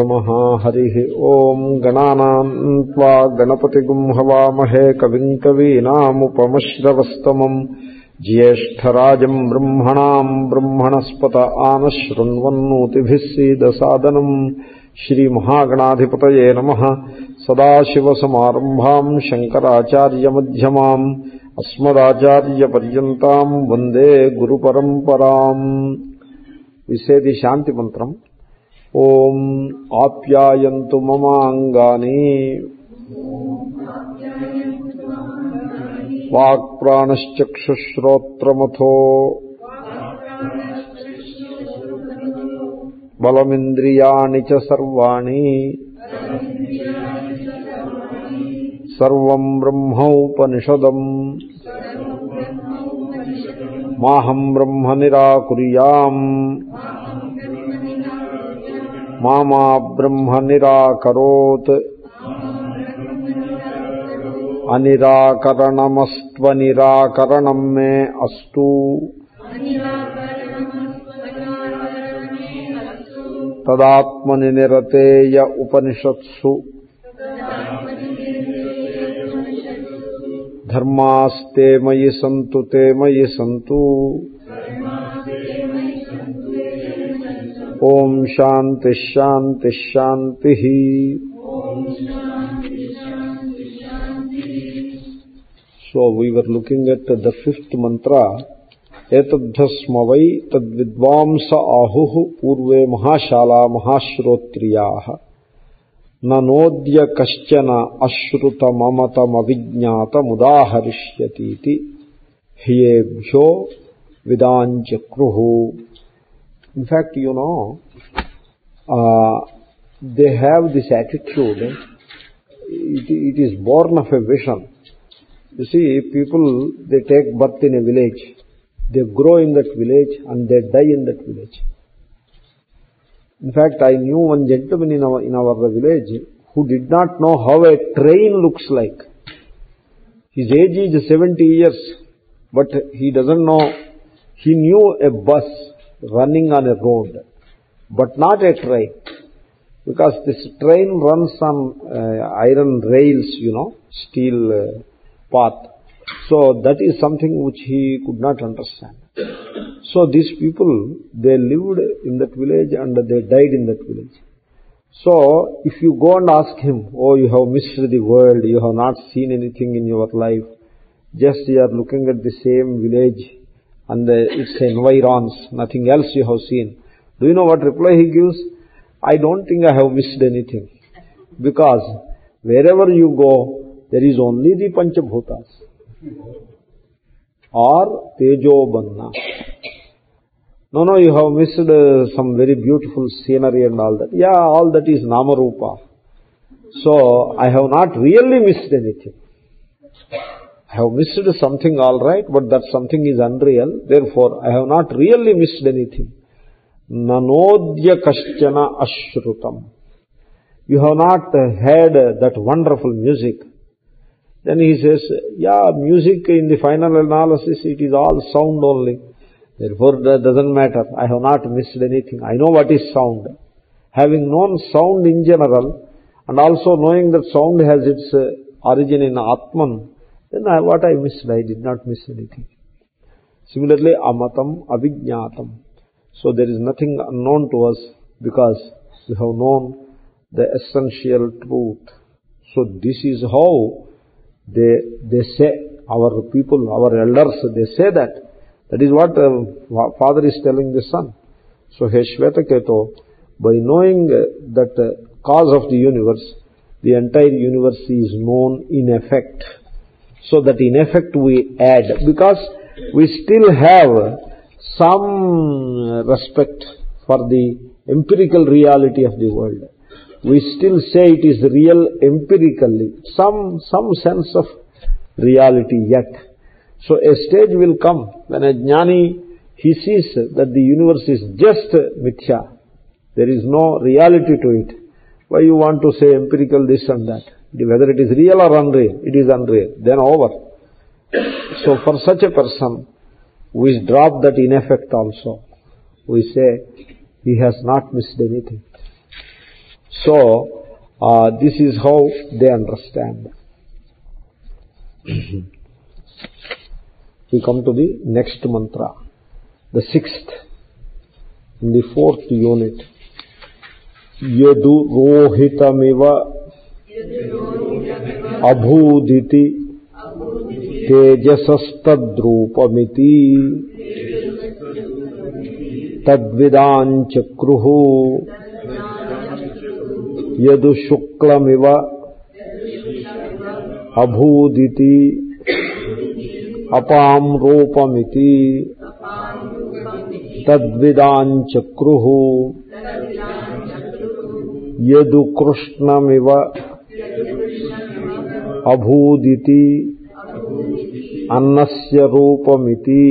नमः हरिः ॐ गणानाम् त्वा गणपतिगुम् हवामहे कविम् कवीनामुपमश्रवस्तमम् ज्येष्ठराजम् ब्रह्मणाम् ब्रह्मणस्पत आनशृण्वन्नोतिभिः सीदसादनम् श्रीमहागणाधिपतये नमः सदाशिवसमारम्भाम् शङ्कराचार्यमध्यमाम् अस्मदाचार्यपर्यन्ताम् वन्दे गुरुपरम्पराम् विसेदि शान्तिमन्त्रम् ఓం ఆప్యాయంతు మమాంగాని వాక్ వాక్ప్రాణశ్చక్షుశ్రోత్రమథో బలమింద్రియాణి చ సర్వాణి సర్వం బ్రహ్మోపనిషదం మాహం బ్రహ్మ నిరాకుర్యాం మామా బ్రహ్మ నిరాకరోత్. అనిరాకరణమస్త్వనిరాకరణం మే అస్తు. తదాత్మని నిరతేయ ఉపనిషత్సు. ధర్మాస్తే మయి సంతు తే మయి సంతు. ఓం శాంతి శాంతి శాంతి so we were looking at the fifth mantra ఏతద్ధస్మ why తద్విద్వాంస Ahu పూర్వే మహాశాలా మహాశ్రోత్రియా నోద్య కశ్చన అశ్రుతమమతమవిజ్ఞాతముదాహరిష్యతీతి హ్యేభ్యో విదాంచక్రు In fact, you know, uh, they have this attitude. It, it is born of a vision. You see, people, they take birth in a village. They grow in that village and they die in that village. In fact, I knew one gentleman in our, in our village who did not know how a train looks like. His age is 70 years, but he doesn't know. He knew a bus running on a road, but not a train. Because this train runs on uh, iron rails, you know, steel uh, path. So that is something which he could not understand. So these people, they lived in that village and they died in that village. So if you go and ask him, oh, you have missed the world, you have not seen anything in your life, just you are looking at the same village and uh, its environs, nothing else you have seen. Do you know what reply he gives? I don't think I have missed anything. Because wherever you go, there is only the Panchabhutas. Or Tejobanna. No, no, you have missed uh, some very beautiful scenery and all that. Yeah, all that is Namarupa. So, I have not really missed anything. I have missed something all right, but that something is unreal. Therefore, I have not really missed anything. Nanodya kaschana ashrutam. You have not heard that wonderful music. Then he says, yeah, music in the final analysis, it is all sound only. Therefore, that doesn't matter. I have not missed anything. I know what is sound. Having known sound in general, and also knowing that sound has its uh, origin in Atman, then I, what I missed, I did not miss anything. Similarly, amatam, avijñatam. So there is nothing unknown to us because we have known the essential truth. So this is how they, they say, our people, our elders, they say that. That is what uh, father is telling the son. So He Shvetaketo, by knowing uh, that uh, cause of the universe, the entire universe is known in effect so that in effect we add. Because we still have some respect for the empirical reality of the world. We still say it is real empirically. Some some sense of reality yet. So a stage will come when a jnani he sees that the universe is just mithya. There is no reality to it. Why you want to say empirical this and that whether it is real or unreal, it is unreal. Then over. So for such a person, we drop that in effect also. We say, he has not missed anything. So, uh, this is how they understand. we come to the next mantra, the sixth, in the fourth unit. Yadu rohitamiva abhuditi తేజసస్తద్రూపమితి తద్విదాంచక్రు Yadu శుక్లమివ అభూదితి అపాం రూపమితి తద్విదాంచక్రు Yadu కృష్ణమివ అభూదితి అన్నస్య రూపమితి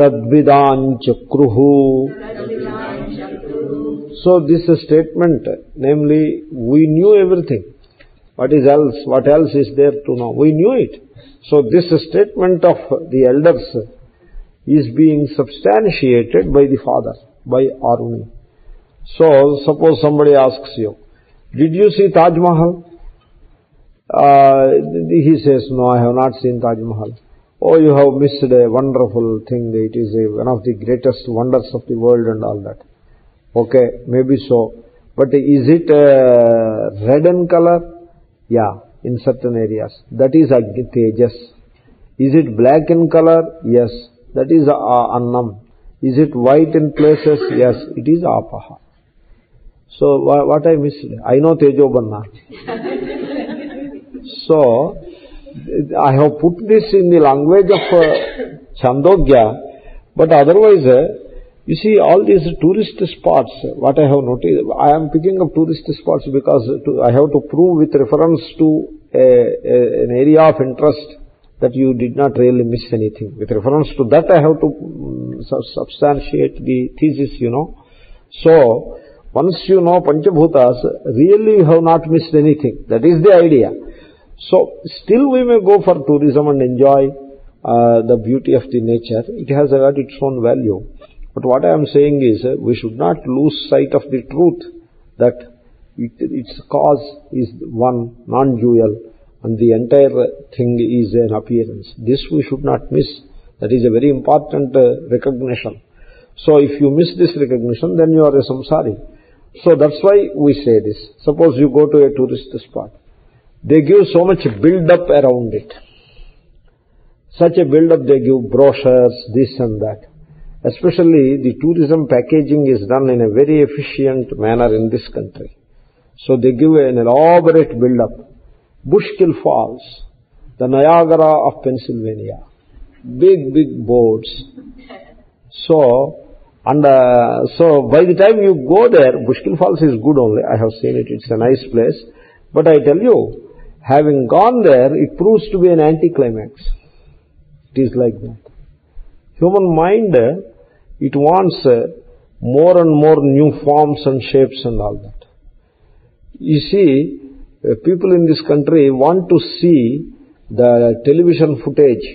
తద్విదాంచక్రు so this statement namely we knew everything what is else what else is there to know we knew it so this statement of the elders is being substantiated by the father by Aruni so suppose somebody asks you Did you see Taj Mahal? Uh, he says, no, I have not seen Taj Mahal. Oh, you have missed a wonderful thing. It is a, one of the greatest wonders of the world and all that. Okay, maybe so. But is it uh, red in color? Yeah, in certain areas. That is Agni Is it black in color? Yes. That is Annam. Is it white in places? Yes. It is Apaha. So, wha- what I missed? I know Tejobanna. So, I have put this in the language of uh, Chandogya, but otherwise, uh, you see, all these tourist spots, what I have noticed, I am picking up tourist spots because to, I have to prove with reference to a, a, an area of interest that you did not really miss anything. With reference to that, I have to sub- substantiate the thesis, you know. So, once you know Panchabhutas, really you have not missed anything. That is the idea. So, still we may go for tourism and enjoy uh, the beauty of the nature. It has got its own value. But what I am saying is, uh, we should not lose sight of the truth that it, its cause is one non-dual and the entire thing is an appearance. This we should not miss. That is a very important uh, recognition. So if you miss this recognition, then you are a samsari. So that's why we say this. Suppose you go to a tourist spot. They give so much build-up around it. Such a build-up, they give brochures, this and that. Especially the tourism packaging is done in a very efficient manner in this country. So they give an elaborate build-up. Bushkill Falls, the Niagara of Pennsylvania. Big, big boards. So, and uh, so by the time you go there, Bushkill Falls is good only. I have seen it. It's a nice place. But I tell you, having gone there, it proves to be an anticlimax. It is like that. Human mind, uh, it wants uh, more and more new forms and shapes and all that. You see, uh, people in this country want to see the television footage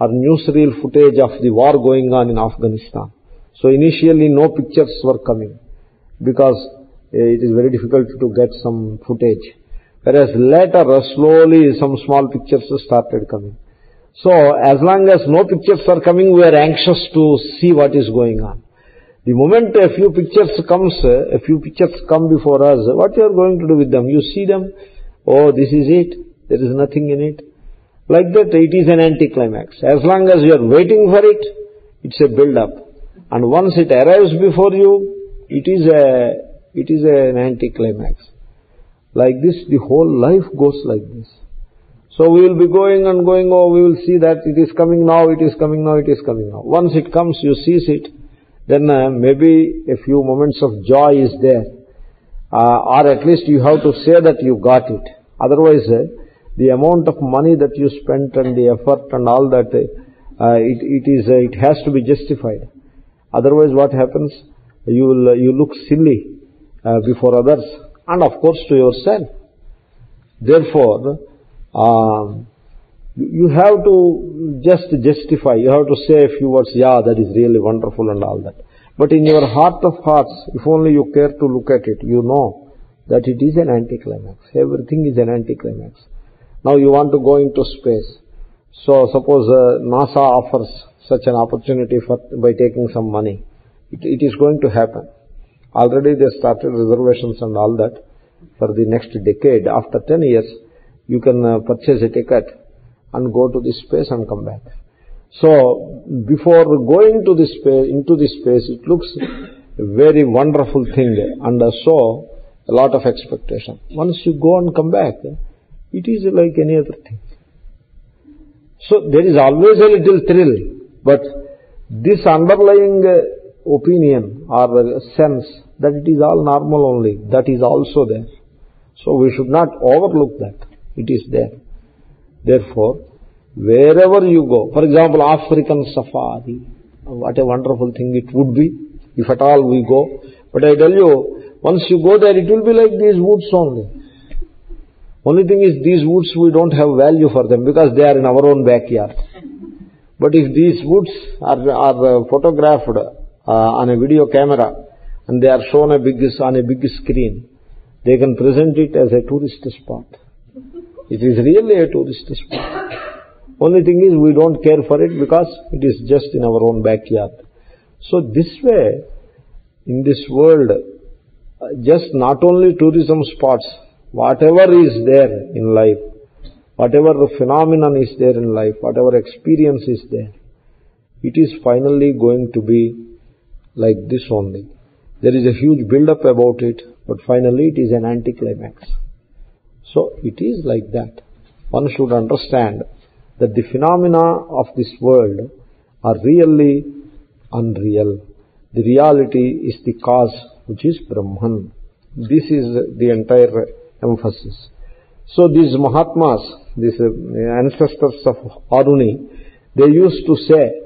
or newsreel footage of the war going on in Afghanistan. So initially no pictures were coming because uh, it is very difficult to get some footage. Whereas later, uh, slowly some small pictures started coming. So as long as no pictures are coming, we are anxious to see what is going on. The moment a few pictures comes, uh, a few pictures come before us, what you are going to do with them? You see them, oh, this is it. There is nothing in it. Like that, it is an anticlimax. As long as you are waiting for it, it's a build-up. And once it arrives before you, it is a, it is an anticlimax. Like this, the whole life goes like this. So we will be going and going, oh, we will see that it is coming now, it is coming now, it is coming now. Once it comes, you seize it, then uh, maybe a few moments of joy is there. Uh, or at least you have to say that you got it. Otherwise, uh, the amount of money that you spent and the effort and all that, uh, it, it is, uh, it has to be justified. Otherwise, what happens? You will, uh, you look silly uh, before others and of course to yourself. Therefore, um, you have to just justify, you have to say a few words, yeah, that is really wonderful and all that. But in your heart of hearts, if only you care to look at it, you know that it is an anticlimax. Everything is an anticlimax. Now you want to go into space. So suppose uh, NASA offers such an opportunity for, by taking some money. It, it is going to happen. Already they started reservations and all that for the next decade. After 10 years, you can uh, purchase a ticket and go to the space and come back. So before going to the space, into the space, it looks a very wonderful thing and uh, so a lot of expectation. Once you go and come back, it is like any other thing. So there is always a little thrill, but this underlying uh, opinion or sense that it is all normal only, that is also there. So we should not overlook that. It is there. Therefore, wherever you go, for example, African safari, what a wonderful thing it would be if at all we go. But I tell you, once you go there, it will be like these woods only. Only thing is, these woods we don't have value for them because they are in our own backyard. But if these woods are, are uh, photographed uh, on a video camera and they are shown a big, on a big screen, they can present it as a tourist spot. It is really a tourist spot. Only thing is we don't care for it because it is just in our own backyard. So this way, in this world, uh, just not only tourism spots, whatever is there in life, whatever phenomenon is there in life, whatever experience is there, it is finally going to be like this only. There is a huge build-up about it, but finally it is an anticlimax. So it is like that. One should understand that the phenomena of this world are really unreal. The reality is the cause which is Brahman. This is the entire emphasis. So these Mahatmas, these uh, ancestors of Aruni, they used to say,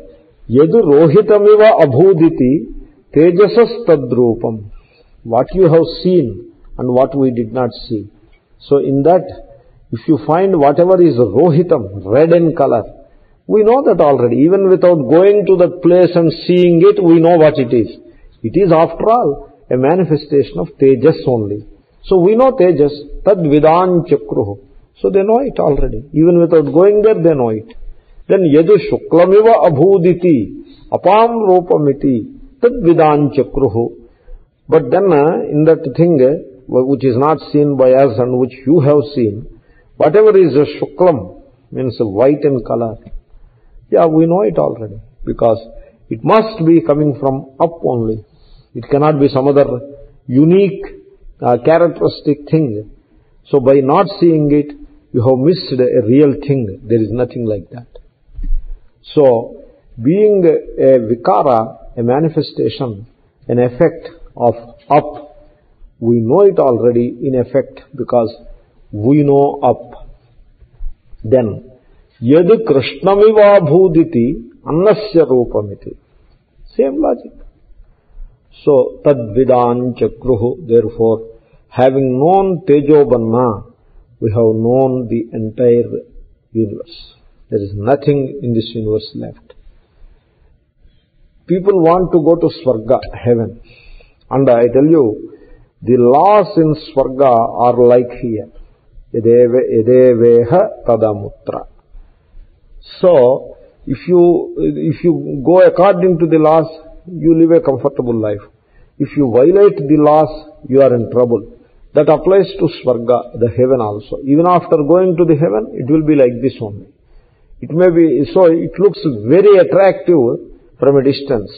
Yadu rohitamiva abhuditi tejasas tadrupam. What you have seen and what we did not see. So in that, if you find whatever is rohitam, red in color, we know that already. Even without going to that place and seeing it, we know what it is. It is after all a manifestation of tejas only. So we know tejas, tad vidan. So they know it already. Even without going there, they know it. Then yadu shuklamiva abhuditi, apam rupamiti, tad vidan chakruhu. But then uh, in that thing, uh, which is not seen by us and which you have seen, whatever is a shuklam, means white in color, yeah, we know it already, because it must be coming from ap only. It cannot be some other unique, uh, characteristic thing. So by not seeing it, you have missed a real thing. There is nothing like that. So, being a vikara, a manifestation, an effect of ap, we know it already in effect because we know ap. Then, yad krishnamiva bhuditi annasya rupamiti. Same logic. So, tad vidan chakruhu, therefore, having known tejobanna, we have known the entire universe. There is nothing in this universe left. People want to go to Swarga, heaven. And I tell you, the laws in Swarga are like here. Yadeveha tadamutra. So, if you, if you go according to the laws, you live a comfortable life. If you violate the laws, you are in trouble. That applies to Svarga, the heaven also. Even after going to the heaven, it will be like this only. It may be, so it looks very attractive from a distance.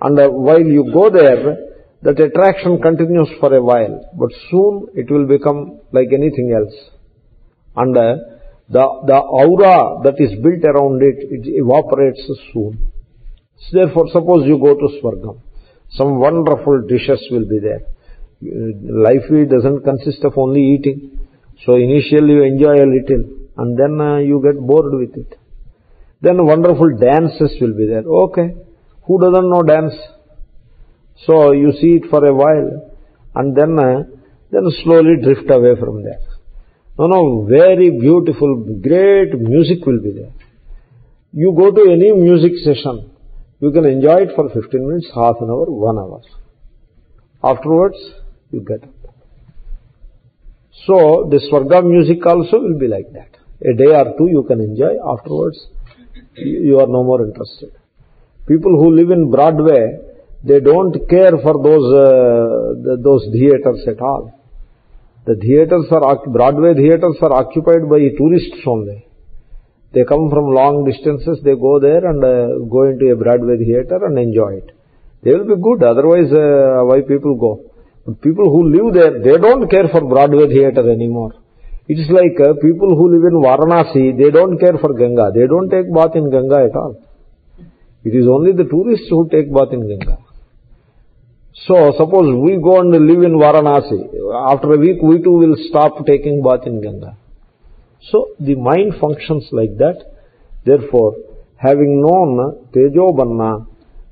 And while you go there, that attraction continues for a while, but soon it will become like anything else. And uh, the, the aura that is built around it, it evaporates soon. So therefore, suppose you go to Swargam, some wonderful dishes will be there. Life doesn't consist of only eating. So initially you enjoy a little and then uh, you get bored with it. Then wonderful dances will be there. Okay, who doesn't know dance? So you see it for a while and then, uh, then slowly drift away from there. No, no, very beautiful, great music will be there. You go to any music session, You can enjoy it for 15 minutes, half an hour, one hour. Afterwards, you get up. So, the Swarga music also will be like that. A day or two you can enjoy, afterwards you you are no more interested. People who live in Broadway, they don't care for those, uh, those theaters at all. The theaters are, Broadway theaters are occupied by tourists only. They come from long distances, they go there and uh, go into a Broadway theater and enjoy it. They will be good, otherwise uh, why people go? People who live there, they don't care for Broadway theater anymore. It is like uh, people who live in Varanasi, they don't care for Ganga. They don't take bath in Ganga at all. It is only the tourists who take bath in Ganga. So, suppose we go and live in Varanasi. After a week, we too will stop taking bath in Ganga. So, the mind functions like that. Therefore, having known Tejo Banna,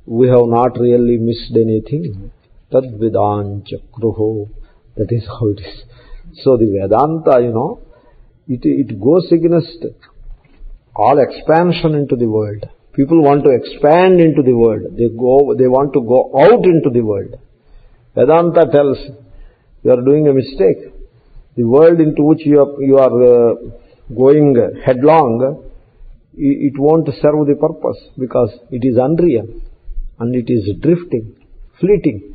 we have not really missed anything. Tad Vedanchakruho. That is how it is. So, the Vedanta, you know, it, it goes against all expansion into the world. People want to expand into the world. They go, they want to go out into the world. Vedanta tells you are doing a mistake. The world into which you are, you are uh, going headlong, it won't serve the purpose because it is unreal and it is drifting, fleeting,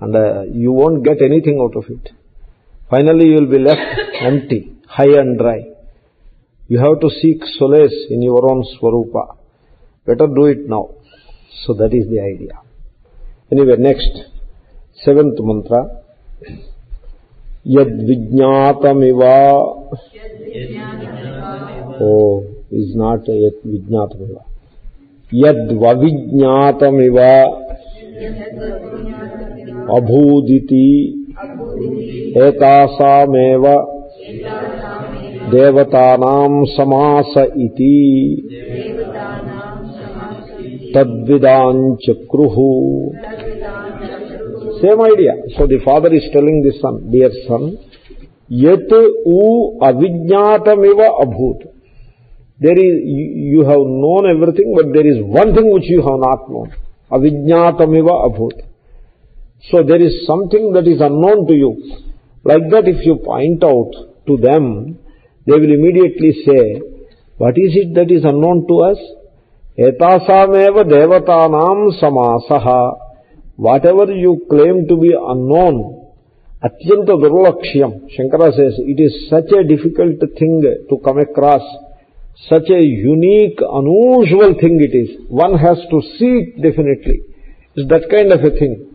and uh, you won't get anything out of it. Finally, you will be left empty, high and dry. You have to seek solace in your own swarupa. Better do it now. So that is the idea. Anyway, next, seventh mantra. Yad vijnatamiva. Oh, is not yad vijnatamiva. Yad vavijnatamiva abhuditi एतासामेव देवतानां समास इति तद्विदाञ्चक्रुः Same idea. So the father is telling the son, dear son, yet u avijnatamiva abhut. There is, you, you have known everything, but there is one thing which you have not known. Avijnatamiva abhut. So there is something that is unknown to you. Like that if you point out to them, they will immediately say, what is it that is unknown to us? Etasameva devatanam samasaha. Whatever you claim to be unknown, atyanta durlakshya. Shankara says, it is such a difficult thing to come across. Such a unique, unusual thing it is. One has to see it definitely. It's that kind of a thing.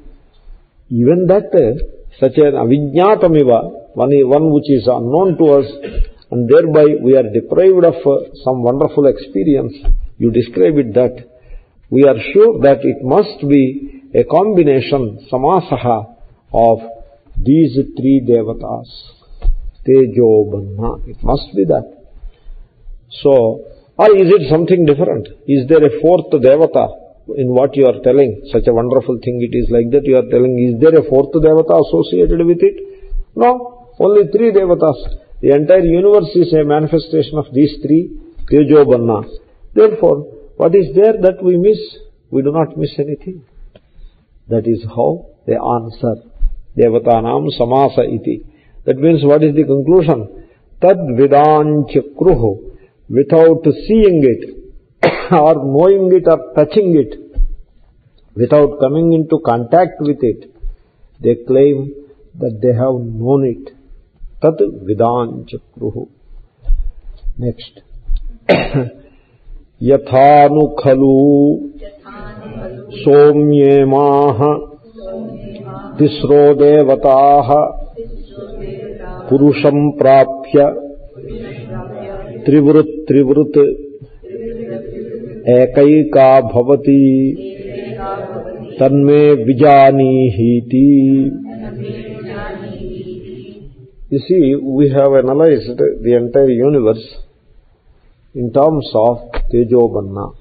Even that, uh, such an avijnatamiva, one, one which is unknown to us, and thereby we are deprived of uh, some wonderful experience. You describe it that. We are sure that it must be a combination, samasaha, of these three devatas. Tejo, Banna. It must be that. So, or is it something different? Is there a fourth devata in what you are telling? Such a wonderful thing it is like that you are telling. Is there a fourth devata associated with it? No, only three devatas. The entire universe is a manifestation of these three, Tejo Banna. Therefore, what is there that we miss? We do not miss anything. That is how they answer. Devatanam samasa iti. That means what is the conclusion? Tad vidanchakruhu. Without seeing it, or knowing it or touching it, without coming into contact with it, they claim that they have known it. Tat vidanchakruhu. Next. यथानु खलु सौम्येमाः तिस्रो देवताः पुरुषं प्राप्य त्रिवृत् त्रिवृत् एकैका भवति तन्मे विजानीहीति You see, we have analyzed the entire universe in terms of Tejo Banna.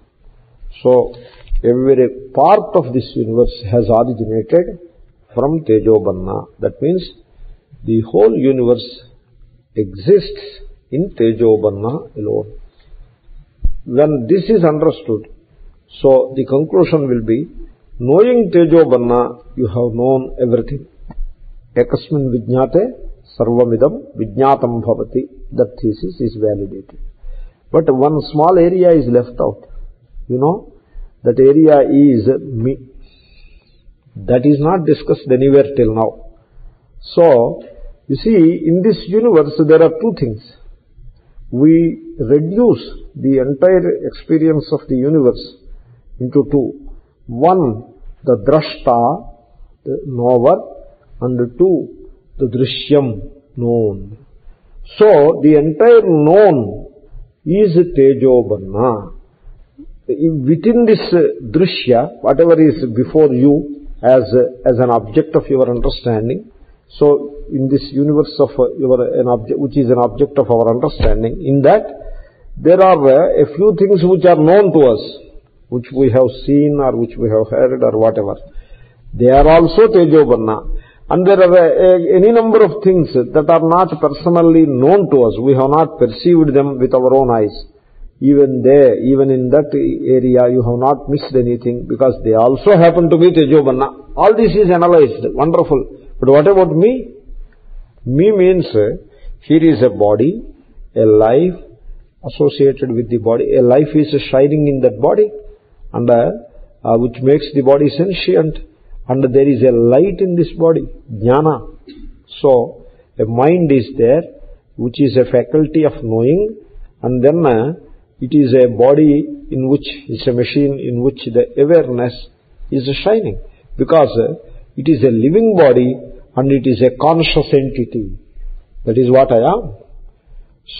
So, every part of this universe has originated from Tejo Banna. That means the whole universe exists in Tejo Banna alone. When this is understood, So the conclusion will be, knowing Tejobanna, you have known everything. Ekasmin vijnate sarvamidam vijnatam bhavati. That thesis is validated. But one small area is left out. You know, that area is me. That is not discussed anywhere till now. So, you see, in this universe there are two things. We reduce the entire experience of the universe into two. One, the drashta, the knower, and two, the drishyam, known. So, the entire known is tejobanna. Within this drishya, whatever is before you as, as an object of your understanding, so in this universe of uh, your, an object, which is an object of our understanding, in that there are uh, a few things which are known to us, which we have seen or which we have heard or whatever. They are also tejobanna. And there are uh, any number of things that are not personally known to us. We have not perceived them with our own eyes. Even there, even in that area, you have not missed anything because they also happen to be tejobanna. All this is analyzed. Wonderful. But what about me? Me means uh, here is a body, a life associated with the body. A life is shining in that body and uh, uh, which makes the body sentient and there is a light in this body, jnana. So, a mind is there which is a faculty of knowing and then uh, it is a body in which, it's a machine in which the awareness is shining because uh, it is a living body and it is a conscious entity. That is what I am.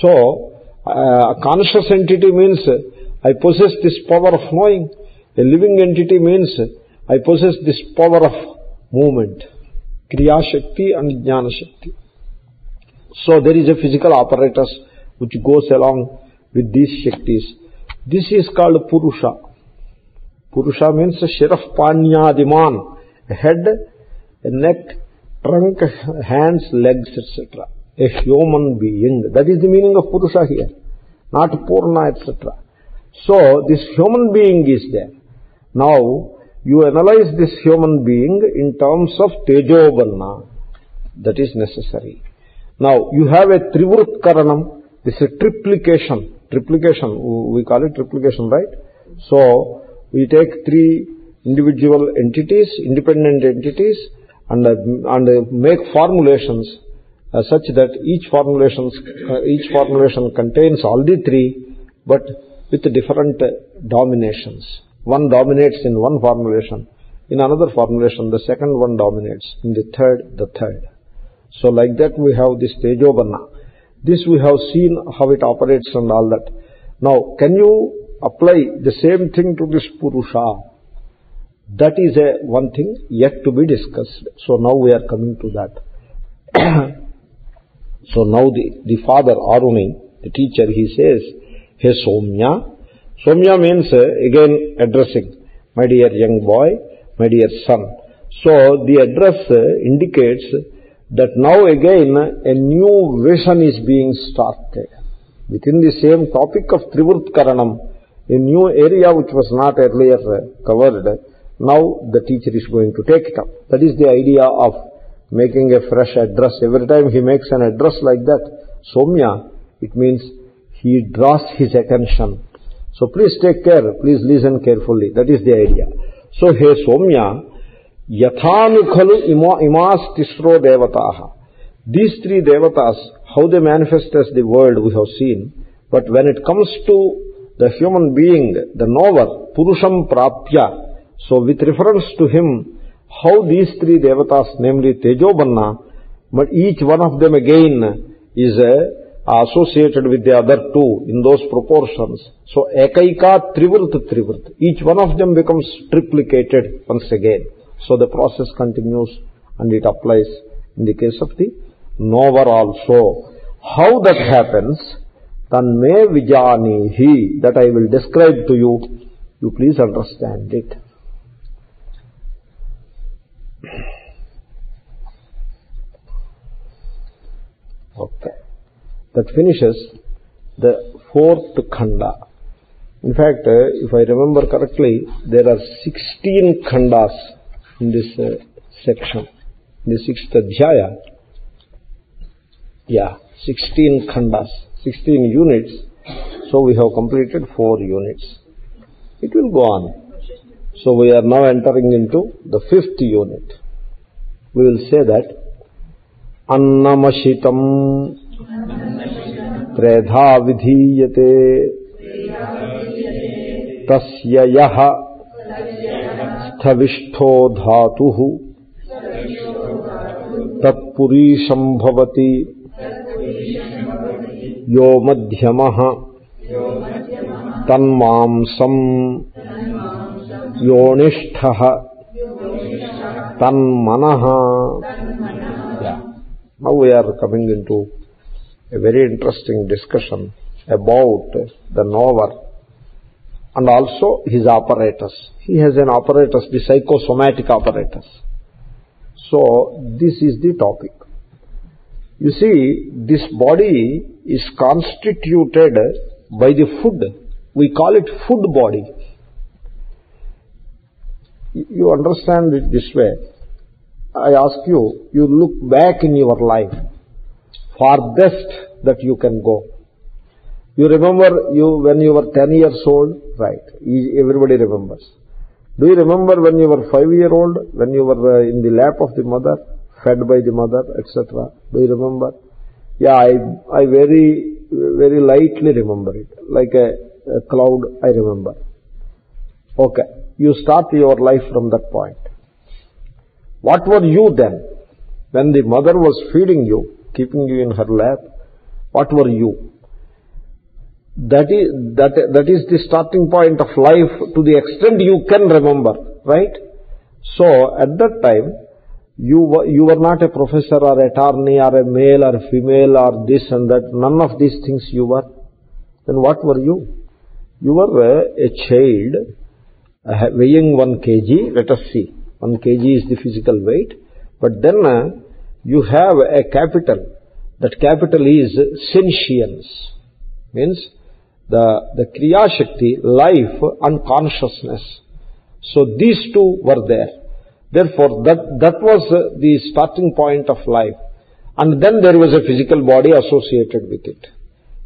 So, uh, a conscious entity means I possess this power of knowing. A living entity means I possess this power of movement. Kriya Shakti and Jnana Shakti. So there is a physical apparatus which goes along with these Shaktis. This is called Purusha. Purusha means Shiraf Panyadiman, head, neck, trunk, hands, legs, etc. A human being. That is the meaning of Purusha here. Not Purna, etc. So, this human being is there. Now, you analyze this human being in terms of Tejobanna. That is necessary. Now, you have a Trivrit Karanam. This is triplication. Triplication, we call it triplication, right? So, we take three individual entities, independent entities, and, uh, and uh, make formulations uh, such that each formulations, uh, each formulation contains all the three, but with different uh, dominations. One dominates in one formulation, in another formulation the second one dominates, in the third the third. So like that we have this Tejobanna. This we have seen how it operates and all that. Now, can you apply the same thing to this Purusha? That is a one thing yet to be discussed. So now we are coming to that. so now the, the father, Aruni, the teacher, he says, Hey Somya. Somya means uh, again addressing, my dear young boy, my dear son. So the address uh, indicates that now again a new vision is being started. Within the same topic of Trivrit Karanam, a new area which was not earlier uh, covered, now the teacher is going to take it up. That is the idea of making a fresh address. Every time he makes an address like that, Somya, it means he draws his attention. So please take care, please listen carefully. That is the idea. So, hey Somya, yathanu khalu ima, imas tisro devataha. These three devatas, how they manifest as the world we have seen, but when it comes to the human being, the knower, purusham prapya, so with reference to him, how these three devatas, namely Tejobanna, but each one of them again is uh, associated with the other two in those proportions. So Ekaika Trivrit Trivrit. Each one of them becomes triplicated once again. So the process continues and it applies in the case of the knower also. How that happens, tanme vijanihi, that I will describe to you. You please understand it. Okay. That finishes the fourth khanda. In fact, uh, if I remember correctly, there are 16 khandas in this uh, section, in the sixth adhyaya. Yeah, 16 khandas, 16 units. So we have completed 4 units. It will go on. So we are now entering into the fifth unit. We will say that Annamashitam त्रेधा विधीयते तस्य यः स्थविष्ठो धातुः तत्पुरीशं भवति यो मध्यमः तन्मांसम् యోనిష్ఠ తన్మన now we are coming into a very interesting discussion about the knower and also his apparatus. He has an apparatus, the psychosomatic apparatus. So, this is the topic. You see, this body is constituted by the food. We call it food body. You understand it this way. I ask you, you look back in your life, farthest that you can go. You remember you when you were 10 years old? Right. Everybody remembers. Do you remember when you were 5 year old, when you were uh, in the lap of the mother, fed by the mother, etc.? Do you remember? Yeah, I, I very, very lightly remember it. Like a, a cloud, I remember. Okay. You start your life from that point. What were you then? When the mother was feeding you, keeping you in her lap, what were you? That is, that, that is the starting point of life to the extent you can remember, right? So, at that time, you were, you were not a professor or attorney or a male or female or this and that. None of these things you were. Then what were you? You were a, a child uh, weighing 1 kg, let us see. 1 kg is the physical weight. But then uh, you have a capital. That capital is sentience. Means the, the Kriya Shakti, life and consciousness. So these two were there. Therefore, that, that was uh, the starting point of life. And then there was a physical body associated with it.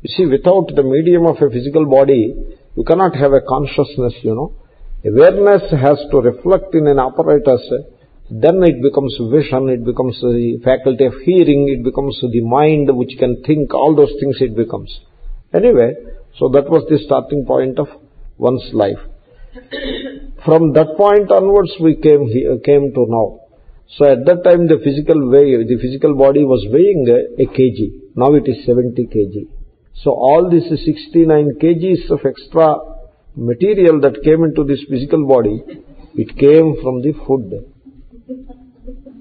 You see, without the medium of a physical body, you cannot have a consciousness, you know. Awareness has to reflect in an apparatus, then it becomes vision, it becomes the faculty of hearing, it becomes the mind which can think, all those things it becomes. Anyway, so that was the starting point of one's life. From that point onwards we came here, came to now. So at that time the physical weigh, the physical body was weighing a kg. Now it is 70 kg. So all this 69 kgs of extra material that came into this physical body, it came from the food.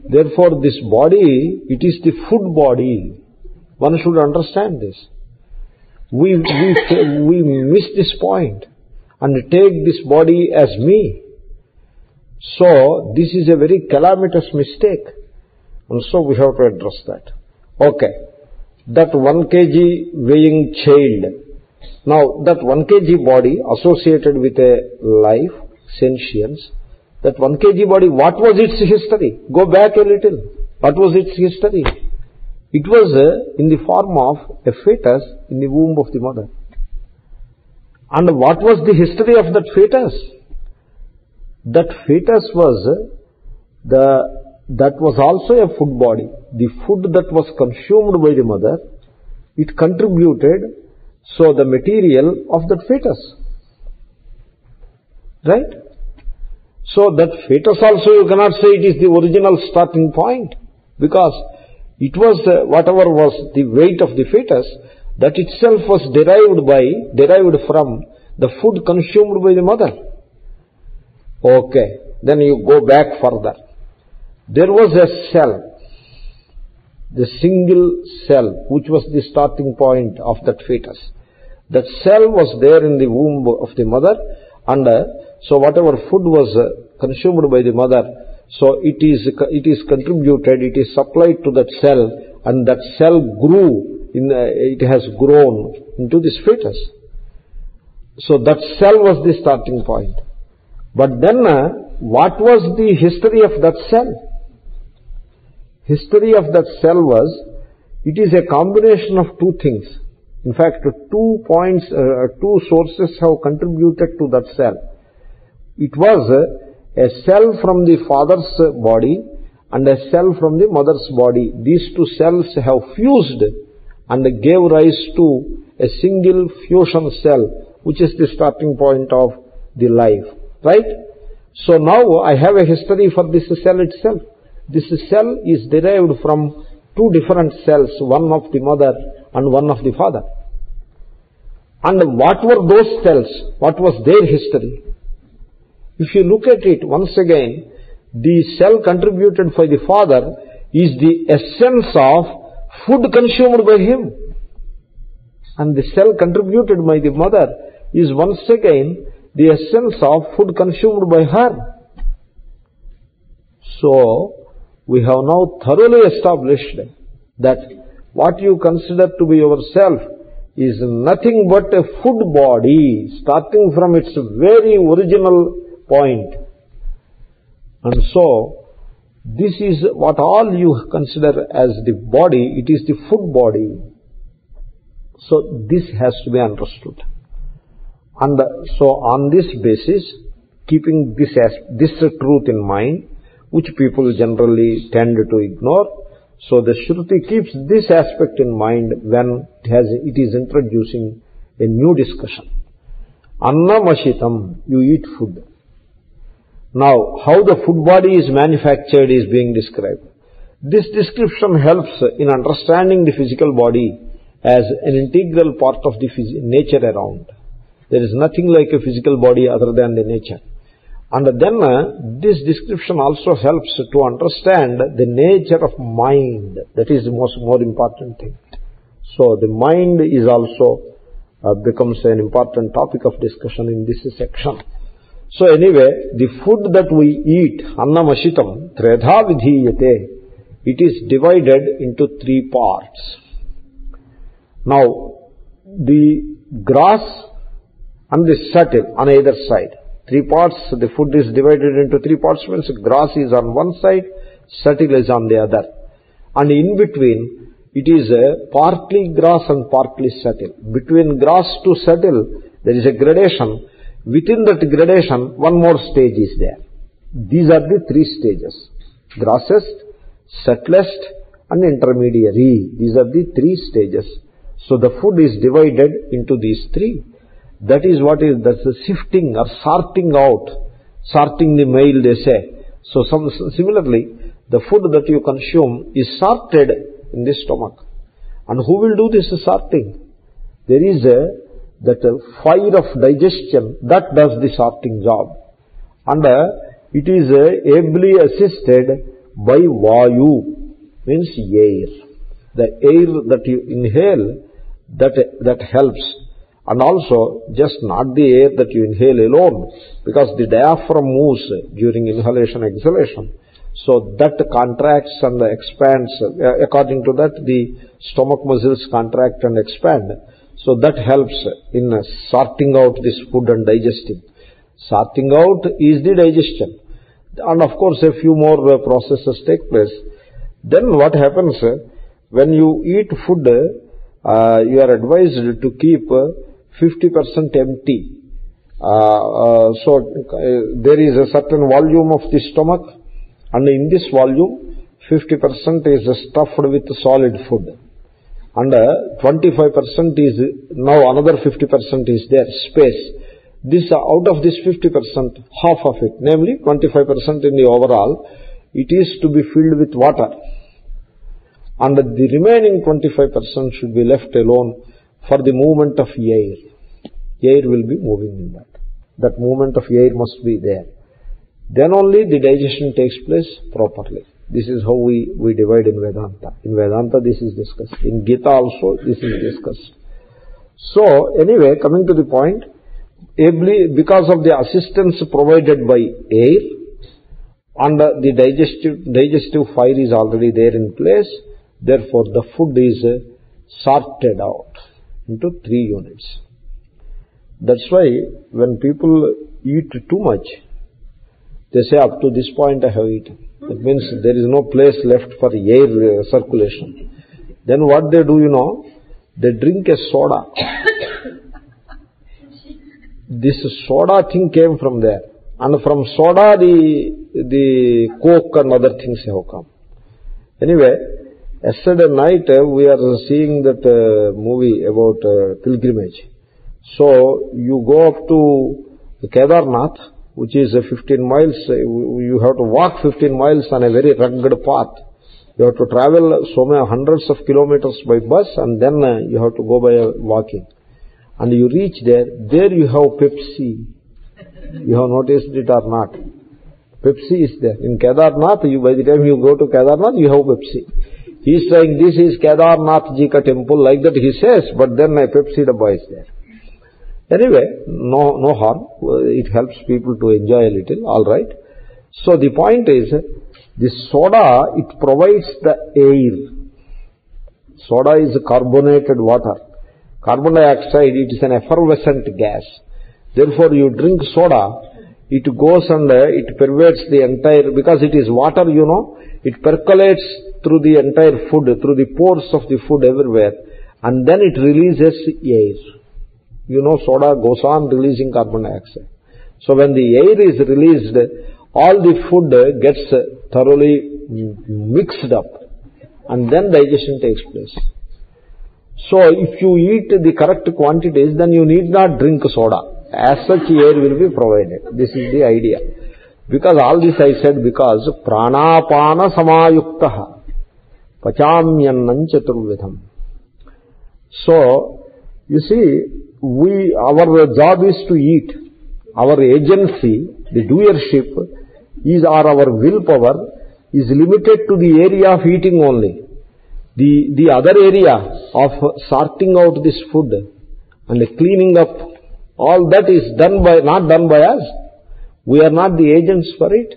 Therefore this body, it is the food body. One should understand this. We, we, we miss this point and take this body as me. So this is a very calamitous mistake. And so we have to address that. Okay. That 1 kg weighing child. Now that 1 kg body associated with a life, sentience, that 1 kg body, what was its history? Go back a little. What was its history? It was uh, in the form of a fetus in the womb of the mother. And what was the history of that fetus? That fetus was uh, the that was also a food body. The food that was consumed by the mother, it contributed so the material of that fetus. Right? So that fetus also you cannot say it is the original starting point because it was uh, whatever was the weight of the fetus that itself was derived by derived from the food consumed by the mother. Okay, then you go back further. There was a cell, the single cell, which was the starting point of that fetus. That cell was there in the womb of the mother, and uh, so whatever food was uh, consumed by the mother, so it is it is contributed, it is supplied to that cell, and that cell grew. In uh, it has grown into this fetus. So that cell was the starting point. But then, uh, what was the history of that cell? History of that cell was, it is a combination of two things. In fact, two points, uh, two sources have contributed to that cell. It was a cell from the father's body and a cell from the mother's body. These two cells have fused and gave rise to a single fusion cell, which is the starting point of the life. Right? So now I have a history for this cell itself. This cell is derived from two different cells, one of the mother and one of the father. And what were those cells? What was their history? If you look at it once again, the cell contributed by the father is the essence of food consumed by him. And the cell contributed by the mother is once again the essence of food consumed by her. So, we have now thoroughly established that what you consider to be yourself is nothing but a food body starting from its very original point. And so, this is what all you consider as the body, it is the food body. So, this has to be understood. And so, on this basis, keeping this as, this truth in mind, which people generally tend to ignore, so the Shruti keeps this aspect in mind when it, has, it is introducing a new discussion. Annamashitam, you eat food. Now, how the food body is manufactured is being described. This description helps in understanding the physical body as an integral part of the nature around. There is nothing like a physical body other than the nature. And then uh, this description also helps to understand the nature of mind. That is the most more important thing. So the mind is also uh, becomes an important topic of discussion in this section. So anyway, the food that we eat, annamashitam, tredha vidhiyate, it is divided into three parts. Now, the grass and the subtle on either side. Three parts, the food is divided into three parts, means grass is on one side, subtle is on the other. And in between, it is a partly grass and partly subtle. Between grass to subtle, there is a gradation. Within that gradation, one more stage is there. These are the three stages. Grassest, subtlest, and intermediary. These are the three stages. So the food is divided into these three. That is what is, that's the sifting or sorting out, sorting the mail they say. So some, similarly, the food that you consume is sorted in the stomach. And who will do this sorting? There is a, that fire of digestion that does the sorting job. And uh, it is uh, ably assisted by vayu, means air. The air that you inhale, that, that helps and also just not the air that you inhale alone because the diaphragm moves during inhalation exhalation. So that contracts and expands uh, according to that the stomach muscles contract and expand. So that helps in sorting out this food and digesting. Sorting out is the digestion. And of course a few more uh, processes take place. Then what happens uh, when you eat food uh, you are advised to keep 50% empty. Uh, uh, so uh, there is a certain volume of the stomach and in this volume 50% is stuffed with solid food. And 25% is now another 50% is there space. This out of this 50% half of it namely 25% in the overall it is to be filled with water. And the remaining 25% should be left alone for the movement of air. Air will be moving in that. That movement of air must be there. Then only the digestion takes place properly. This is how we, we divide in Vedanta. In Vedanta this is discussed. In Gita also this is discussed. So anyway, coming to the point, ably, because of the assistance provided by air, and the digestive, digestive fire is already there in place, therefore the food is uh, sorted out into three units. That's why when people eat too much, they say up to this point I have eaten. That means there is no place left for air uh, circulation. Then what they do, you know, they drink a soda. this soda thing came from there. And from soda the, the coke and other things have come. Anyway, yesterday night uh, we are seeing that uh, movie about uh, pilgrimage. So you go up to Kedarnath, which is uh, 15 miles, uh, you have to walk 15 miles on a very rugged path. You have to travel so many hundreds of kilometers by bus and then uh, you have to go by walking. And you reach there, there you have Pepsi. You have noticed it or not? Pepsi is there. In Kedarnath, you, by the time you go to Kedarnath, you have Pepsi. He is saying, this is Kedarnath Ji ka temple, like that he says, but then a Pepsi dabba is there. Anyway, no, no harm. It helps people to enjoy a little, alright. So the point is, this soda, it provides the air. Soda is carbonated water. Carbon dioxide, it is an effervescent gas. Therefore, you drink soda, it goes and uh, it pervades the entire, because it is water, you know, it percolates through the entire food, through the pores of the food everywhere, and then it releases air. You know, soda goes on releasing carbon dioxide. So when the air is released, all the food gets thoroughly mixed up, and then digestion takes place. So if you eat the correct quantities, then you need not drink soda. As such air will be provided. This is the idea. Because all this I said because pranapana samayuktaha pachamyannam chaturvidham. So, you see, we, our job is to eat. Our agency, the doership, is or our willpower is limited to the area of eating only. The, the other area of sorting out this food and cleaning up, all that is done by, not done by us. We are not the agents for it.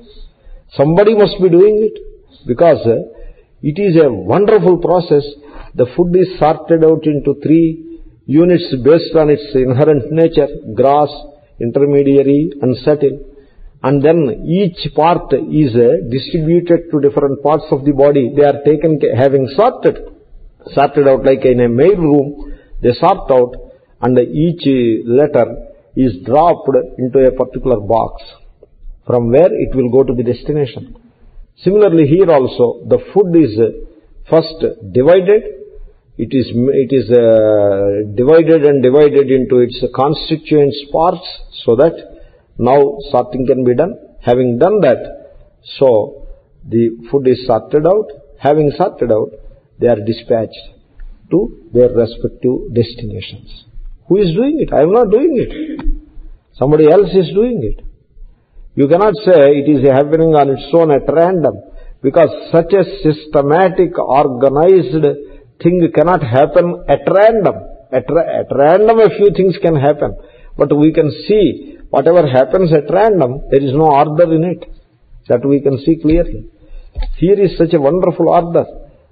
Somebody must be doing it because uh, it is a wonderful process. The food is sorted out into three units based on its inherent nature, gross, intermediary and subtle. And then each part is uh, distributed to different parts of the body. They are taken, having sorted, sorted out like in a mail room, they sort out and each letter is dropped into a particular box from where it will go to the destination. Similarly here also the food is first divided, it is, it is uh, divided and divided into its constituent parts so that now sorting can be done. Having done that, so the food is sorted out. Having sorted out, they are dispatched to their respective destinations. Who is doing it? I am not doing it. Somebody else is doing it. You cannot say it is happening on its own at random because such a systematic, organized thing cannot happen at random. At, ra- at random a few things can happen, but we can see whatever happens at random, there is no order in it. That we can see clearly. Here is such a wonderful order.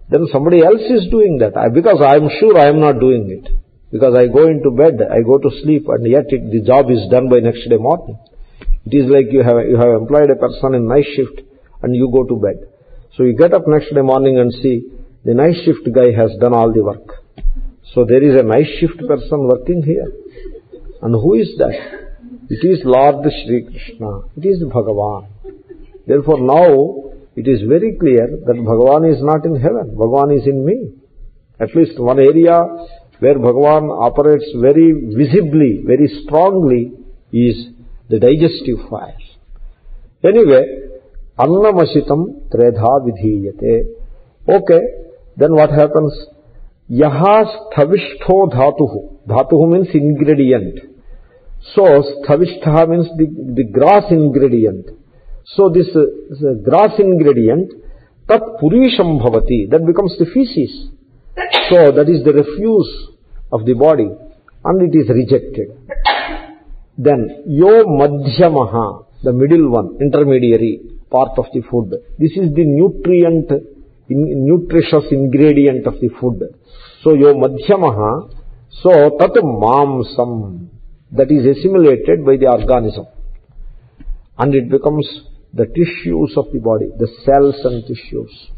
Then somebody else is doing that. Because I am sure I am not doing it. Because I go into bed, I go to sleep, and yet it, the job is done by next day morning. It is like you have, you have employed a person in night shift, and you go to bed. So you get up next day morning and see, the night shift guy has done all the work. So there is a night shift person working here. And who is that? It is Lord Shri Krishna. It is Bhagavan. Therefore now it is very clear that Bhagavan is not in heaven. Bhagavan is in me. At least one area where Bhagavan operates very visibly, very strongly is the digestive fire. Anyway, annamasitam tredha vidhiyate. Okay, then what happens? Yaha sthavishtho dhatuhu. Dhatuhu means ingredient. So, sthavishtha means the, the gross ingredient. So, this, uh, this gross ingredient, tat purisham bhavati, that becomes the feces. So, that is the refuse of the body and it is rejected. Then, yo madhyamaha, the middle one, intermediary part of the food. This is the nutrient, in, nutritious ingredient of the food. So, yo madhyamaha, so tat mamsam, that is assimilated by the organism. And it becomes the tissues of the body, the cells and tissues.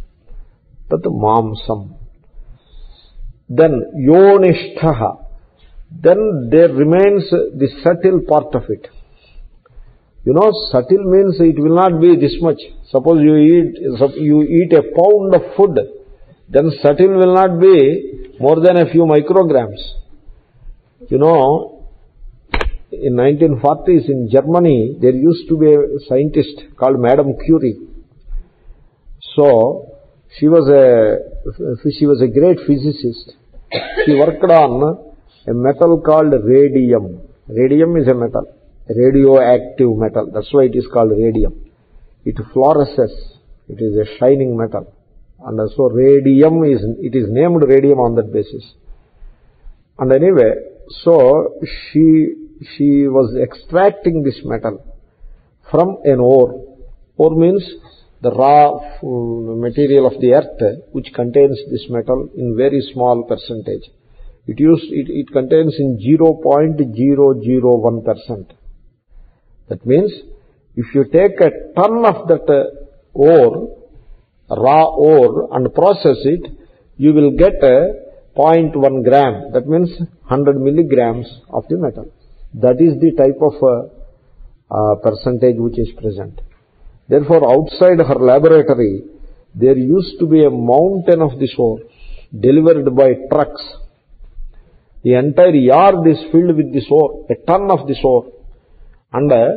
Tat mamsam. Then yonishtaha. Then there remains the subtle part of it. You know, subtle means it will not be this much. Suppose you eat, you eat a pound of food, then subtle will not be more than a few micrograms. You know, in 1940s in Germany, there used to be a scientist called Madame Curie. So, she was a, she was a great physicist. She worked on a metal called radium. Radium is a metal, radioactive metal. That's why it is called radium. It fluoresces. It is a shining metal. And so radium is, it is named radium on that basis. And anyway, so she, she was extracting this metal from an ore. Ore means the raw material of the earth which contains this metal in very small percentage. It, used, it, it contains in 0.001%. That means if you take a ton of that ore, raw ore and process it, you will get a 0.1 gram. That means 100 milligrams of the metal. That is the type of uh, uh, percentage which is present. Therefore, outside her laboratory, there used to be a mountain of this ore delivered by trucks the entire yard is filled with this ore, a ton of this ore. And uh,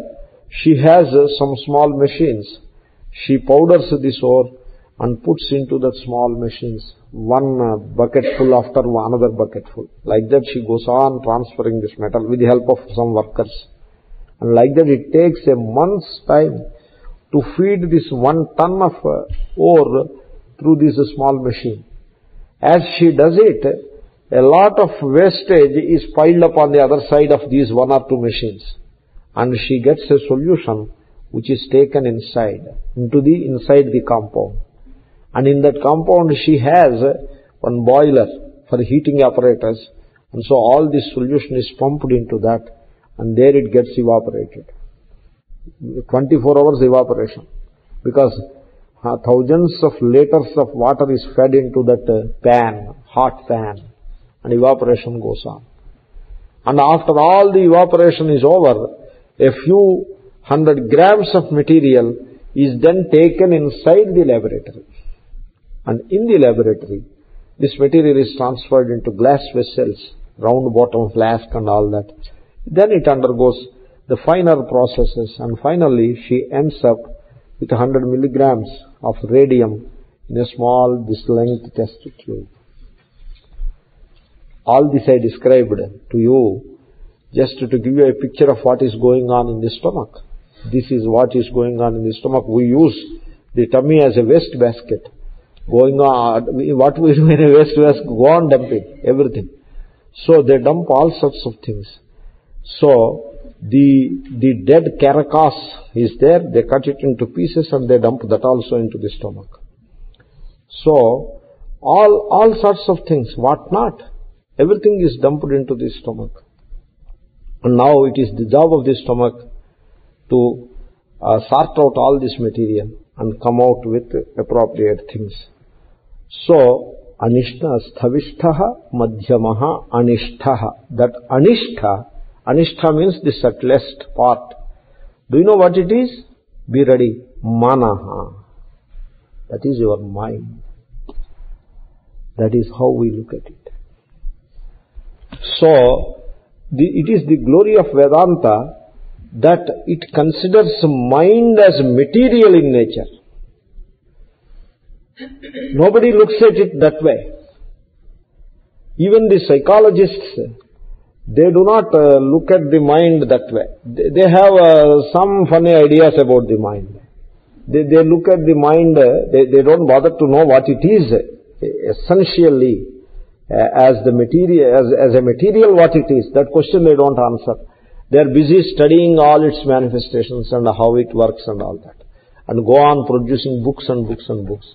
she has uh, some small machines. She powders this ore and puts into the small machines one uh, bucket full after another bucket full. Like that she goes on transferring this metal with the help of some workers. And like that it takes a month's time to feed this one ton of uh, ore through this small machine. As she does it, a lot of wastage is piled up on the other side of these one or two machines. And she gets a solution which is taken inside into the inside the compound. And in that compound she has one boiler for heating apparatus and so all this solution is pumped into that and there it gets evaporated 24 hours evaporation because uh, thousands of liters of water is fed into that uh, pan hot pan and evaporation goes on. And after all the evaporation is over, a few hundred grams of material is then taken inside the laboratory. And in the laboratory, this material is transferred into glass vessels, round bottom flask and all that. Then it undergoes the finer processes and finally she ends up with 100 milligrams of radium in a small this length test tube. All this I described to you just to give you a picture of what is going on in the stomach. This is what is going on in the stomach. We use the tummy as a waste basket. Going on, what we do in a waste basket, go on dumping everything. So they dump all sorts of things. So the the dead carcass is there, they cut it into pieces and they dump that also into the stomach. So all all sorts of things, what not? Everything is dumped into the stomach. And now it is the job of the stomach to uh, sort out all this material and come out with appropriate things. So, anishta sthavishtaha madhyamaha anishtaha. That anishtha, anishtha means the subtlest part. Do you know what it is? Be ready. Manaha. That is your mind. That is how we look at it. So, the, it is the glory of Vedanta that it considers mind as material in nature. Nobody looks at it that way. Even the psychologists, they do not uh, look at the mind that way. They, they have uh, some funny ideas about the mind. They, they look at the mind, uh, they, they don't bother to know what it is essentially uh, as the material, as, as a material what it is, that question they don't answer. They are busy studying all its manifestations and how it works and all that. And go on producing books and books and books.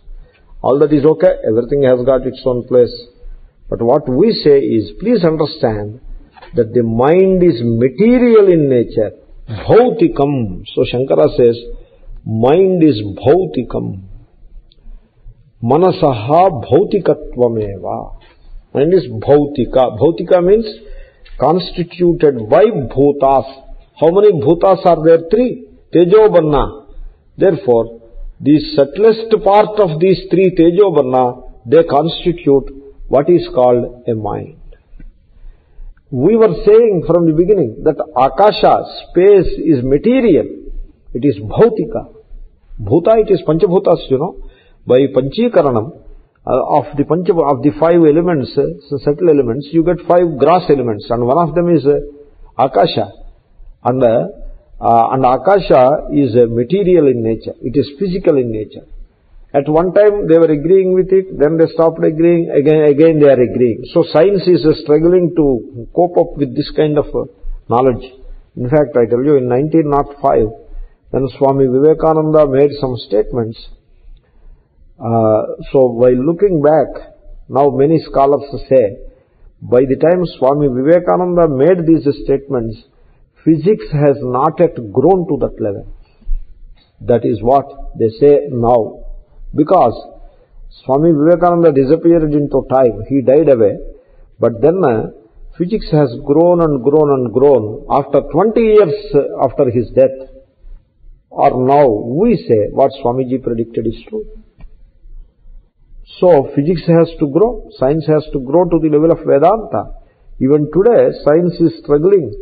All that is okay, everything has got its own place. But what we say is, please understand that the mind is material in nature. Bhautikam. So Shankara says, mind is bhautikam. Manasaha bhautikattvameva. Mind is bhautika. Bhautika means constituted by bhutas. How many bhutas are there? Three. Tejo Banna. Therefore, the subtlest part of these three Tejo Banna, they constitute what is called a mind. We were saying from the beginning that Akasha, space is material. It is bhautika. Bhuta, it is Panchabhutas, you know. By Panchikaranam, uh, of the Pancha, of the five elements, uh, subtle elements, you get five gross elements, and one of them is uh, Akasha. And, uh, uh, and Akasha is uh, material in nature. It is physical in nature. At one time they were agreeing with it, then they stopped agreeing, again, again they are agreeing. So science is uh, struggling to cope up with this kind of uh, knowledge. In fact, I tell you, in 1905, when Swami Vivekananda made some statements, uh, so while looking back, now many scholars say, by the time Swami Vivekananda made these statements, physics has not yet grown to that level. That is what they say now. Because Swami Vivekananda disappeared into time, he died away, but then uh, physics has grown and grown and grown. After 20 years uh, after his death, or now we say what Swamiji predicted is true. So physics has to grow, science has to grow to the level of Vedanta. Even today, science is struggling